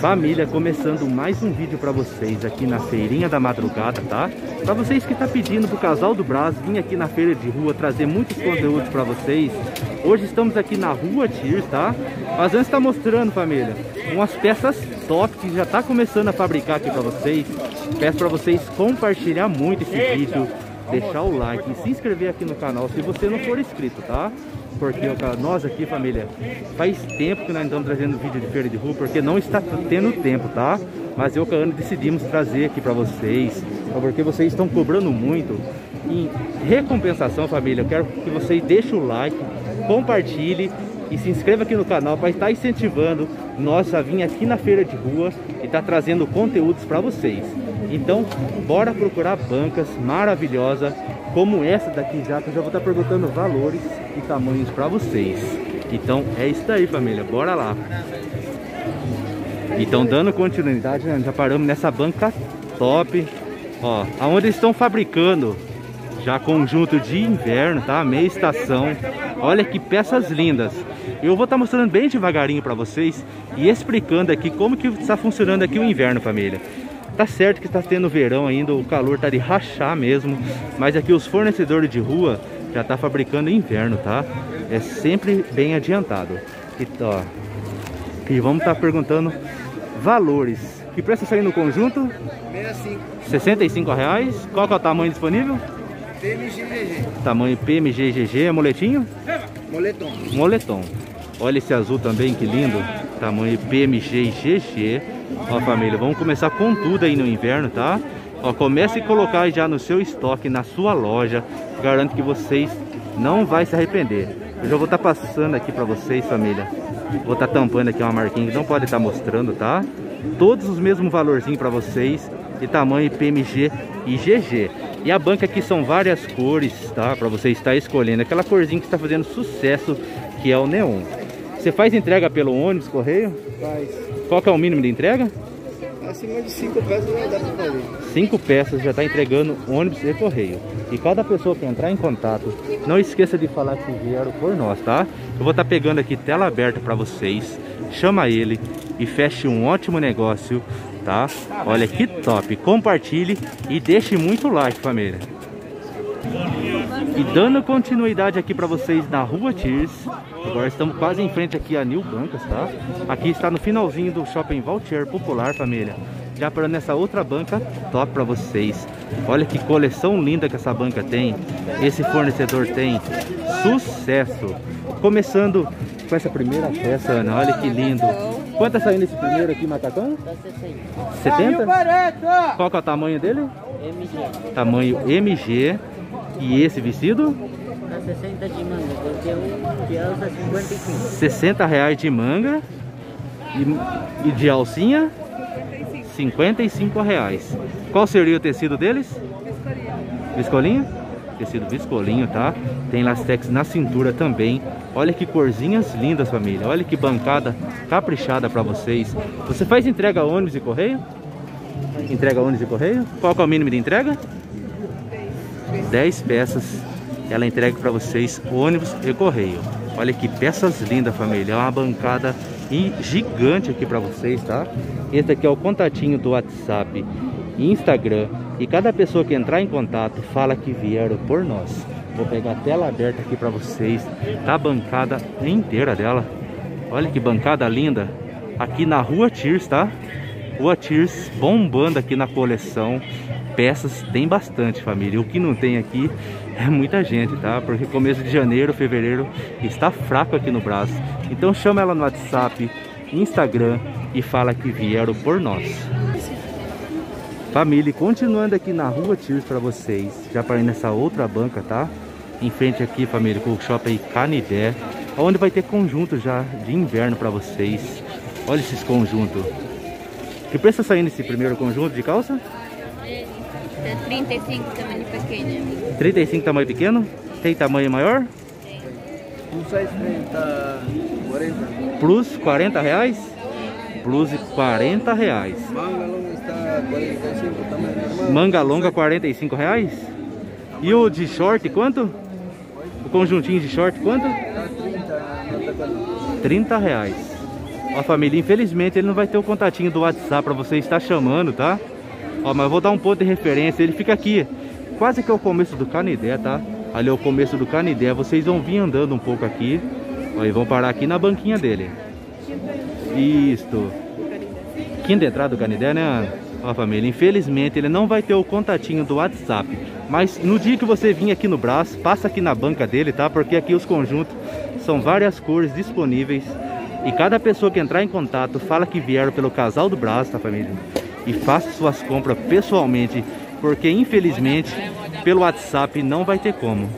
Família, começando mais um vídeo para vocês aqui na Feirinha da Madrugada, tá? Para vocês que tá pedindo pro Casal do Brás vir aqui na feira de rua trazer muitos conteúdos para vocês. Hoje estamos aqui na Rua Tir, tá? Mas antes tá mostrando, família, umas peças top que já tá começando a fabricar aqui para vocês. Peço para vocês compartilhar muito esse vídeo, deixar o like e se inscrever aqui no canal se você não for inscrito, tá? porque nós aqui, família, faz tempo que nós estamos trazendo vídeo de feira de rua, porque não está tendo tempo, tá? Mas eu e a Ana decidimos trazer aqui para vocês, porque vocês estão cobrando muito. Em recompensação, família, eu quero que vocês deixem o like, compartilhe e se inscreva aqui no canal para estar incentivando nós a vir aqui na feira de rua e estar tá trazendo conteúdos para vocês. Então, bora procurar bancas maravilhosas como essa daqui já, que eu já vou estar perguntando valores e tamanhos para vocês. Então é isso aí família, bora lá. Então dando continuidade, né, já paramos nessa banca top. Ó, aonde eles estão fabricando já conjunto de inverno, tá? Meia estação. Olha que peças lindas. Eu vou estar mostrando bem devagarinho para vocês e explicando aqui como que está funcionando aqui o inverno, família. Tá certo que está tendo verão ainda, o calor tá de rachar mesmo, mas aqui os fornecedores de rua já tá fabricando inverno, tá? É sempre bem adiantado. E, ó, e vamos estar tá perguntando valores. Que preço sai no conjunto? 65. 65 reais. Qual que é o tamanho disponível? PMGGG. Tamanho PMGGG, é moletinho? Moletom. Moletom. Olha esse azul também, que lindo. Tamanho PMGGG. Ó família, vamos começar com tudo aí no inverno, tá? Ó, comece a colocar já no seu estoque, na sua loja. Garanto que vocês não vai se arrepender. Eu já vou estar tá passando aqui para vocês, família. Vou estar tá tampando aqui uma marquinha que não pode estar tá mostrando, tá? Todos os mesmos valorzinhos para vocês. De tamanho PMG e GG. E a banca aqui são várias cores, tá? Para você estar escolhendo. Aquela corzinha que está fazendo sucesso, que é o neon. Você faz entrega pelo ônibus, correio? Faz. Qual que é o mínimo de entrega? Acima de 5 peças já dá pra fazer. 5 peças já está entregando ônibus e correio. E cada pessoa que entrar em contato, não esqueça de falar que vieram por nós, tá? Eu vou estar tá pegando aqui tela aberta para vocês. Chama ele e feche um ótimo negócio, tá? Olha que top. Compartilhe e deixe muito like, família. E dando continuidade aqui para vocês na Rua Tears, agora estamos quase em frente aqui a New Bancas, tá? Aqui está no finalzinho do Shopping Valtier Popular, família. Já para nessa outra banca top para vocês. Olha que coleção linda que essa banca tem. Esse fornecedor tem. Sucesso! Começando com essa primeira peça, Ana. Olha que lindo. Quanto tá saindo esse primeiro aqui, macacão? 70. 70? Qual que é o tamanho dele? MG. Tamanho MG. E esse vestido? Tá 60 de manga, porque um de alça 55. 60 reais de manga. E, e de alcinha? 55 reais. Qual seria o tecido deles? Viscolinho. Viscolinho? Tecido viscolinho, tá? Tem lastex na cintura também. Olha que corzinhas lindas, família. Olha que bancada caprichada para vocês. Você faz entrega ônibus e correio? Entrega ônibus e correio? Qual é o mínimo de entrega? 10 peças ela entrega para vocês ônibus e correio. Olha que peças lindas, família. É uma bancada gigante aqui para vocês, tá? Esse aqui é o contatinho do WhatsApp, Instagram. E cada pessoa que entrar em contato fala que vieram por nós. Vou pegar a tela aberta aqui para vocês. A bancada inteira dela. Olha que bancada linda. Aqui na Rua Tears, tá? Rua Tears bombando aqui na coleção peças tem bastante família. O que não tem aqui é muita gente, tá? Porque começo de janeiro, fevereiro está fraco aqui no Brasil. Então chama ela no WhatsApp, Instagram e fala que vieram por nós. Família, continuando aqui na rua Tirs para vocês, já para ir nessa outra banca, tá? Em frente aqui, família, com o shopping Canidé, onde vai ter conjunto já de inverno para vocês. Olha esses conjuntos. Que preço está saindo esse primeiro conjunto de calça? 35 tamanho pequeno. 35 tamanho pequeno? Tem tamanho maior? Tem. Um size 30, 40. Plus 40 reais? Plus 40 reais. Manga longa está 45 tamanho normal. Manga longa 45 reais? E o de short quanto? O conjuntinho de short quanto? 30, 30 reais. Ó, família, infelizmente ele não vai ter o contatinho do WhatsApp pra você estar chamando, tá? Ó, mas eu vou dar um ponto de referência. Ele fica aqui, quase que é o começo do Canidé, tá? Ali é o começo do Canidé. Vocês vão vir andando um pouco aqui. Ó, e vão parar aqui na banquinha dele. Isto. Quinta entrada do Canidé, né? Ó, família, infelizmente ele não vai ter o contatinho do WhatsApp. Mas no dia que você vir aqui no braço, passa aqui na banca dele, tá? Porque aqui os conjuntos são várias cores disponíveis. E cada pessoa que entrar em contato fala que vieram pelo Casal do Braço, tá, família? E faça suas compras pessoalmente, porque infelizmente pelo WhatsApp não vai ter como.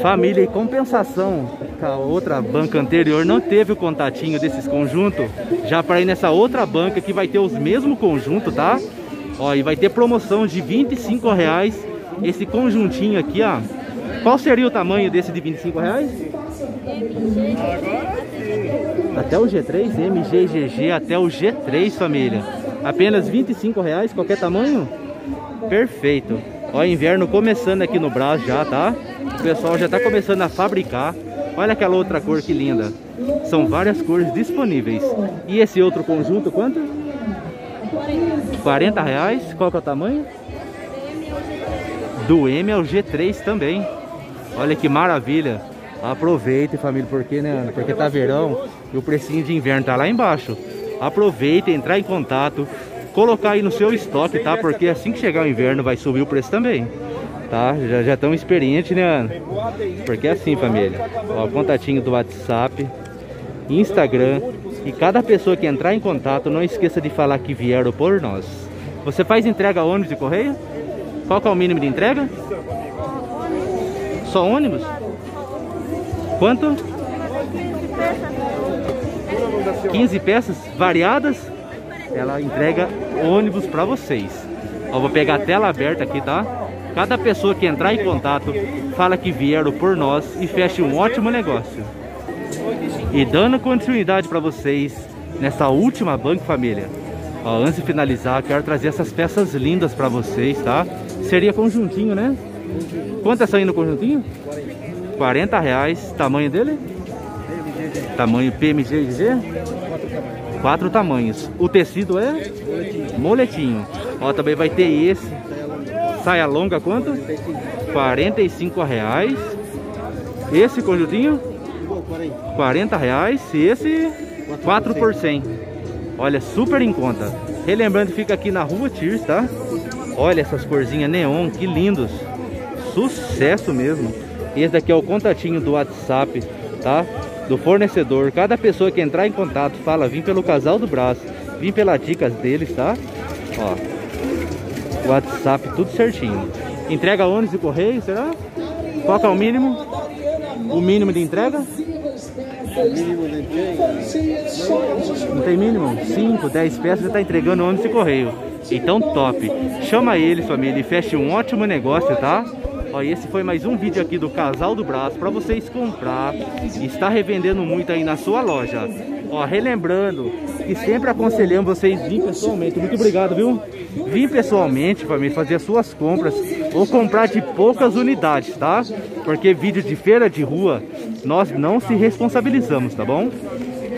Família, em compensação, a outra banca anterior não teve o contatinho desses conjuntos, já para ir nessa outra banca que vai ter os mesmos conjuntos, tá? Ó, e vai ter promoção de 25 reais esse conjuntinho aqui, ó. Qual seria o tamanho desse de 25 reais? Até o G3, MGGG, até o G3, família. Apenas 25 reais, qualquer tamanho? Perfeito. Ó, inverno começando aqui no braço já, tá? O pessoal já tá começando a fabricar. Olha aquela outra cor que linda. São várias cores disponíveis. E esse outro conjunto, quanto? 40 reais. Qual que é o tamanho? Do M ao G3 também. Olha que maravilha. Aproveite, família, porque, né, porque tá verão e o precinho de inverno tá lá embaixo. Aproveite, entrar em contato, colocar aí no seu estoque, tá? Porque assim que chegar o inverno vai subir o preço também. Tá? Já já estão experientes, né, Ana? Porque é assim, família. Ó, contatinho do WhatsApp, Instagram. E cada pessoa que entrar em contato, não esqueça de falar que vieram por nós. Você faz entrega ônibus e correio? Qual que é o mínimo de entrega? Só ônibus? Quanto? 15 peças variadas? Ela entrega ônibus para vocês. Ó, vou pegar a tela aberta aqui, tá? Cada pessoa que entrar em contato fala que vieram por nós e fecha um ótimo negócio. E dando continuidade para vocês nessa última banca família. Ó, antes de finalizar, quero trazer essas peças lindas para vocês, tá? Seria conjuntinho, né? Quanto tá saindo o conjuntinho? 40 reais. Tamanho dele? Tamanho PMGG? Quatro tamanhos. O tecido é? Moletinho. Ó, também vai ter esse. Saia longa quanto? 45 reais. Esse conjuntinho? 40 reais. E esse? 4 por 100. Olha, super em conta. Relembrando, fica aqui na rua Tirs, tá? Olha essas corzinhas neon, que lindos. Sucesso mesmo. Esse daqui é o contatinho do WhatsApp, tá? Do fornecedor. Cada pessoa que entrar em contato fala, vim pelo casal do braço, vim pelas dicas deles, tá? Ó. WhatsApp, tudo certinho. Entrega ônibus e correio, será? Qual que é o mínimo? O mínimo de entrega? Não tem mínimo? 5, 10 peças já tá entregando ônibus e correio. Então top. Chama eles, família, e feche um ótimo negócio, tá? Ó, esse foi mais um vídeo aqui do Casal do Braço para vocês comprar e está revendendo muito aí na sua loja. Ó, relembrando que sempre aconselhamos vocês vir pessoalmente. Muito obrigado, viu? Vim pessoalmente, família, fazer as suas compras ou comprar de poucas unidades, tá? Porque vídeo de feira de rua nós não se responsabilizamos, tá bom?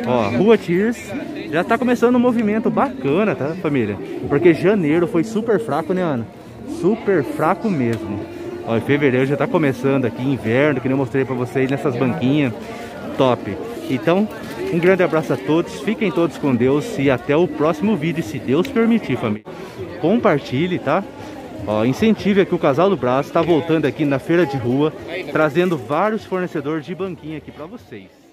Ó, Rua Tears já tá começando um movimento bacana, tá, família? Porque janeiro foi super fraco, né, Ana? Super fraco mesmo. Ó, em fevereiro já tá começando aqui, inverno, que nem eu mostrei pra vocês nessas banquinhas. Top. Então, um grande abraço a todos, fiquem todos com Deus e até o próximo vídeo, se Deus permitir, família. Compartilhe, tá? Ó, incentive aqui o Casal do Braço, tá voltando aqui na feira de rua, trazendo vários fornecedores de banquinha aqui pra vocês.